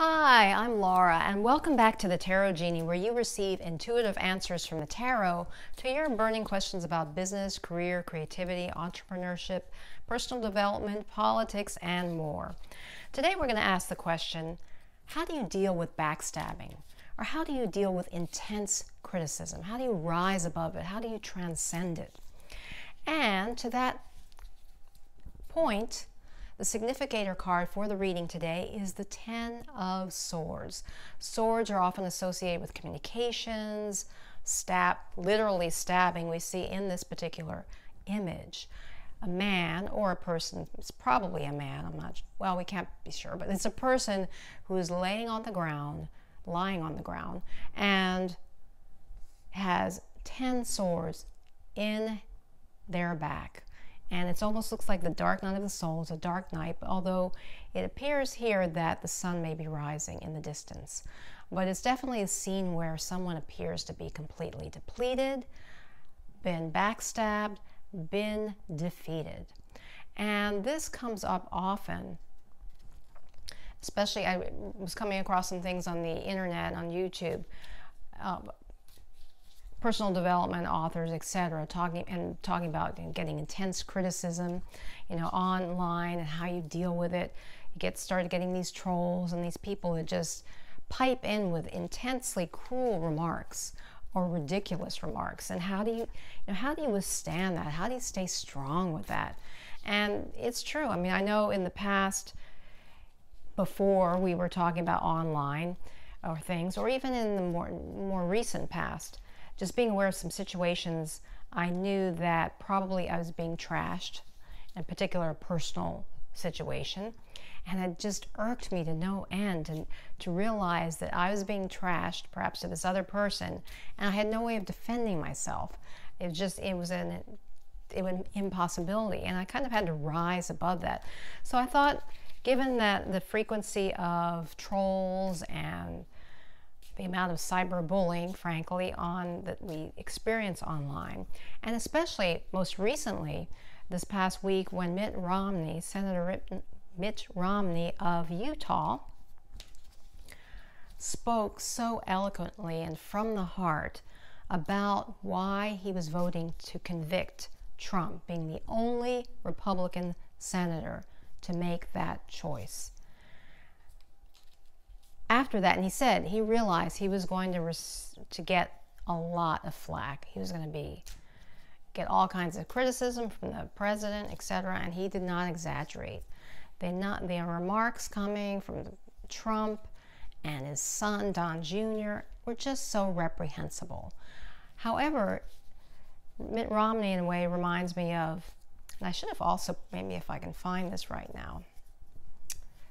Hi, I'm Laura, and welcome back to the Tarot Genie, where you receive intuitive answers from the tarot to your burning questions about business, career, creativity, entrepreneurship, personal development, politics, and more. Today, we're going to ask the question How do you deal with backstabbing? Or how do you deal with intense criticism? How do you rise above it? How do you transcend it? And to that point, the significator card for the reading today is the Ten of Swords. Swords are often associated with communications, stab, literally stabbing, we see in this particular image. A man or a person, it's probably a man, I'm not, well, we can't be sure, but it's a person who is laying on the ground, lying on the ground, and has 10 swords in their back and it almost looks like the dark night of the soul is a dark night, although it appears here that the sun may be rising in the distance. But it's definitely a scene where someone appears to be completely depleted, been backstabbed, been defeated. And this comes up often especially I was coming across some things on the internet on YouTube uh, personal development authors, etc., talking and talking about getting intense criticism, you know, online and how you deal with it. You get started getting these trolls and these people that just pipe in with intensely cruel remarks or ridiculous remarks. And how do you, you know, how do you withstand that? How do you stay strong with that? And it's true. I mean, I know in the past, before we were talking about online or things, or even in the more more recent past just being aware of some situations, I knew that probably I was being trashed, in particular a personal situation. And it just irked me to no end and to realize that I was being trashed, perhaps to this other person, and I had no way of defending myself. It just, it was an, it was an impossibility. And I kind of had to rise above that. So I thought, given that the frequency of trolls and the amount of cyberbullying, frankly, on that we experience online, and especially most recently this past week when Mitt Romney, Senator Mitt Romney of Utah, spoke so eloquently and from the heart about why he was voting to convict Trump, being the only Republican senator to make that choice after that, and he said he realized he was going to to get a lot of flack. He was going to be get all kinds of criticism from the president, etc. And he did not exaggerate. They not remarks coming from Trump and his son Don Jr. were just so reprehensible. However, Mitt Romney in a way reminds me of, and I should have also maybe if I can find this right now,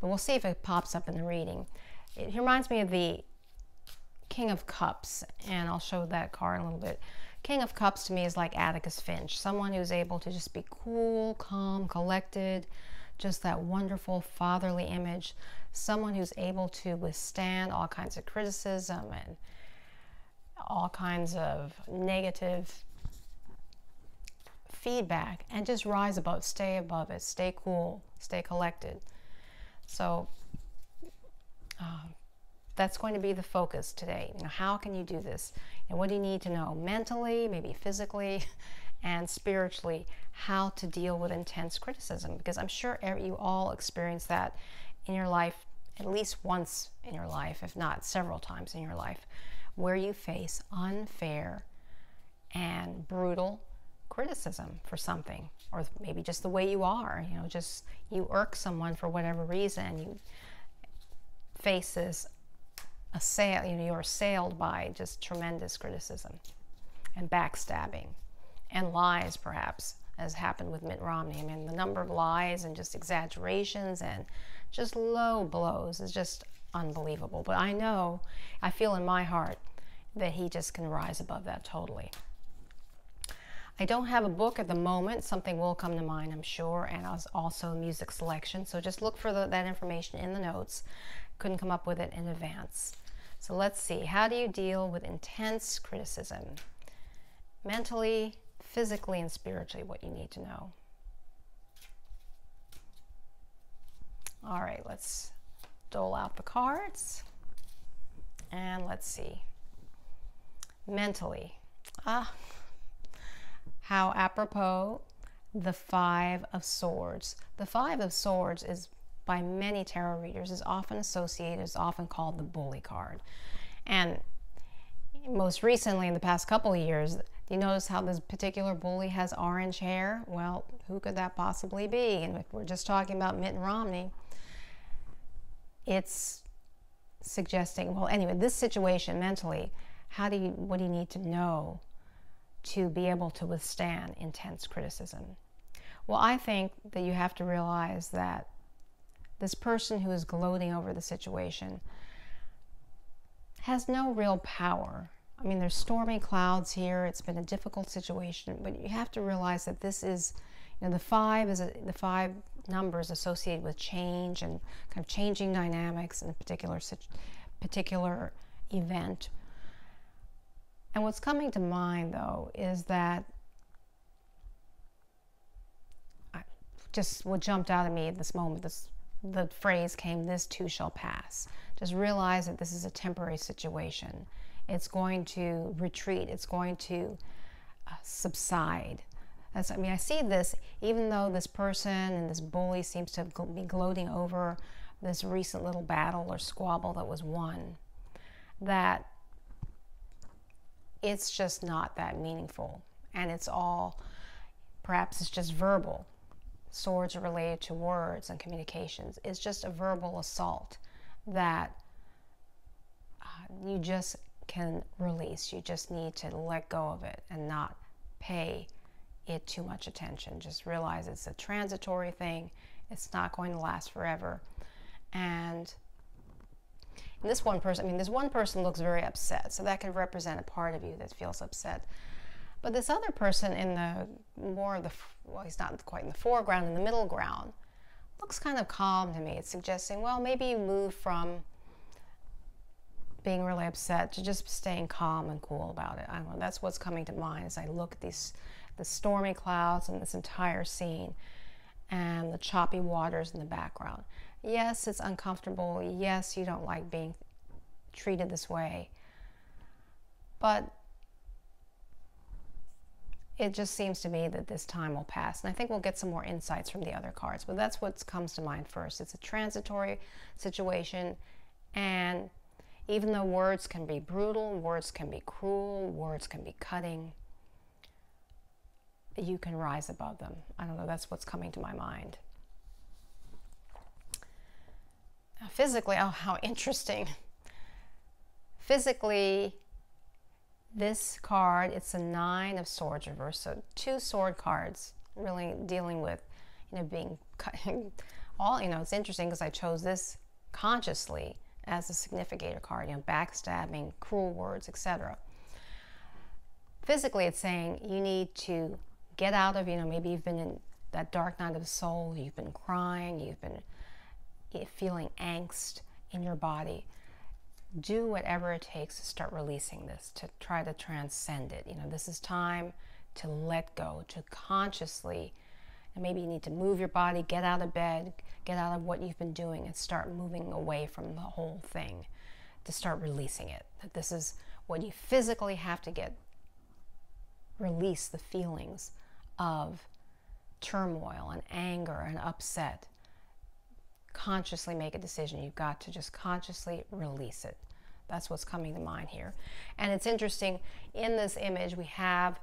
but we'll see if it pops up in the reading. It reminds me of the King of Cups, and I'll show that card in a little bit. King of Cups to me is like Atticus Finch, someone who's able to just be cool, calm, collected, just that wonderful fatherly image, someone who's able to withstand all kinds of criticism and all kinds of negative feedback and just rise above, stay above it, stay cool, stay collected. So um, that's going to be the focus today. You know, how can you do this? And what do you need to know mentally, maybe physically, and spiritually, how to deal with intense criticism? Because I'm sure you all experience that in your life at least once in your life, if not several times in your life, where you face unfair and brutal criticism for something, or maybe just the way you are. You know, just you irk someone for whatever reason. You faces assail, you know, you're assailed by just tremendous criticism and backstabbing and lies, perhaps, as happened with Mitt Romney. I mean, the number of lies and just exaggerations and just low blows is just unbelievable. But I know, I feel in my heart that he just can rise above that totally. I don't have a book at the moment. Something will come to mind, I'm sure, and also music selection. So just look for the, that information in the notes couldn't come up with it in advance. So let's see, how do you deal with intense criticism? Mentally, physically, and spiritually, what you need to know. All right, let's dole out the cards. And let's see. Mentally. Ah, how apropos the Five of Swords. The Five of Swords is, by many tarot readers, is often associated, is often called the bully card. And most recently, in the past couple of years, you notice how this particular bully has orange hair? Well, who could that possibly be? And if we're just talking about Mitt Romney, it's suggesting, well, anyway, this situation mentally, how do you, what do you need to know to be able to withstand intense criticism? Well, I think that you have to realize that this person who is gloating over the situation has no real power. I mean, there's stormy clouds here. It's been a difficult situation, but you have to realize that this is, you know, the five is a, the five numbers associated with change and kind of changing dynamics in a particular particular event. And what's coming to mind, though, is that I, just what jumped out at me at this moment, this the phrase came, "This too shall pass." Just realize that this is a temporary situation. It's going to retreat. It's going to uh, subside. That's, I mean, I see this even though this person and this bully seems to be gloating over this recent little battle or squabble that was won, that it's just not that meaningful. And it's all, perhaps it's just verbal. Swords are related to words and communications. It's just a verbal assault that uh, you just can release. You just need to let go of it and not pay it too much attention. Just realize it's a transitory thing, it's not going to last forever. And this one person, I mean, this one person looks very upset, so that could represent a part of you that feels upset. But this other person in the more of the, well, he's not quite in the foreground, in the middle ground, looks kind of calm to me. It's suggesting, well, maybe you move from being really upset to just staying calm and cool about it. I don't know. That's what's coming to mind as I look at these the stormy clouds and this entire scene and the choppy waters in the background. Yes, it's uncomfortable. Yes, you don't like being treated this way. But it just seems to me that this time will pass. And I think we'll get some more insights from the other cards. But that's what comes to mind first. It's a transitory situation. And even though words can be brutal, words can be cruel, words can be cutting, you can rise above them. I don't know, that's what's coming to my mind. physically, oh, how interesting. Physically, this card, it's a nine of swords reversed. So two sword cards really dealing with, you know, being all, you know, it's interesting because I chose this consciously as a significator card, you know, backstabbing, cruel words, etc. Physically, it's saying you need to get out of, you know, maybe you've been in that dark night of the soul, you've been crying, you've been eh, feeling angst in your body. Do whatever it takes to start releasing this, to try to transcend it. You know, this is time to let go, to consciously, and maybe you need to move your body, get out of bed, get out of what you've been doing, and start moving away from the whole thing, to start releasing it. That this is what you physically have to get release the feelings of turmoil and anger and upset, consciously make a decision. You've got to just consciously release it. That's what's coming to mind here. And it's interesting, in this image, we have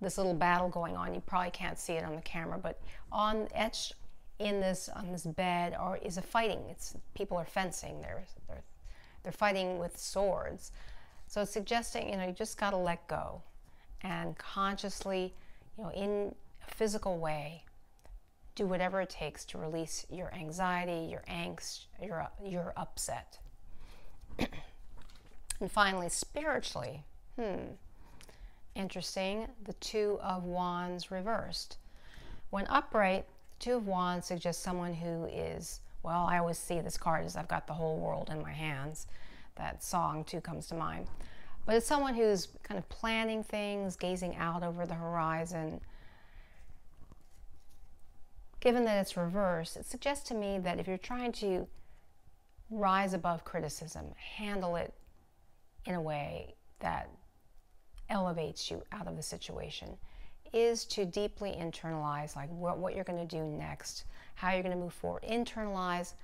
this little battle going on. You probably can't see it on the camera, but on etched in this on this bed or is a fighting. It's people are fencing. They're they're they're fighting with swords. So it's suggesting, you know, you just got to let go and consciously you know, in a physical way, do whatever it takes to release your anxiety, your angst, your, your upset. and finally, spiritually, hmm, interesting, the Two of Wands reversed. When upright, Two of Wands suggests someone who is, well, I always see this card as I've got the whole world in my hands. That song too comes to mind. But it's someone who's kind of planning things, gazing out over the horizon. Given that it's reversed, it suggests to me that if you're trying to rise above criticism, handle it in a way that elevates you out of the situation is to deeply internalize like what, what you're going to do next, how you're going to move forward. Internalize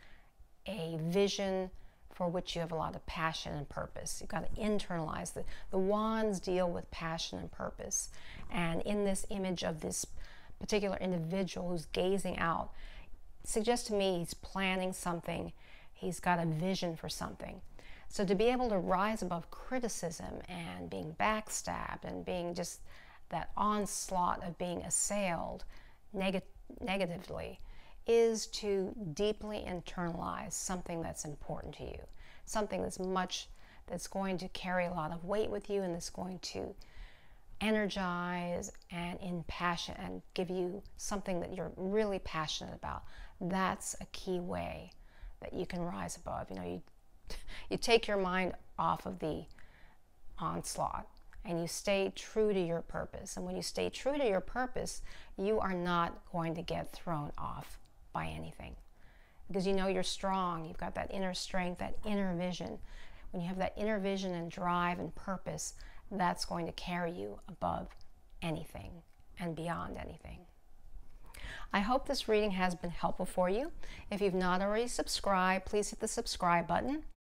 a vision for which you have a lot of passion and purpose. You've got to internalize the, the wands deal with passion and purpose. And in this image of this particular individual who's gazing out, suggests to me he's planning something, he's got a vision for something. So to be able to rise above criticism and being backstabbed and being just that onslaught of being assailed neg- negatively is to deeply internalize something that's important to you, something that's much that's going to carry a lot of weight with you and that's going to energize and impassion and give you something that you're really passionate about. That's a key way that you can rise above. You know, you you take your mind off of the onslaught and you stay true to your purpose. And when you stay true to your purpose, you are not going to get thrown off by anything because you know you're strong. You've got that inner strength, that inner vision. When you have that inner vision and drive and purpose, that's going to carry you above anything and beyond anything. I hope this reading has been helpful for you. If you've not already subscribed, please hit the subscribe button